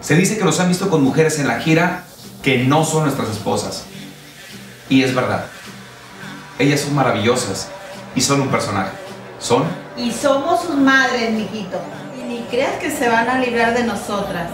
Se dice que los han visto con mujeres en la gira que no son nuestras esposas. Y es verdad. Ellas son maravillosas y son un personaje. Son Y somos sus madres, mijito. Y ni creas que se van a librar de nosotras.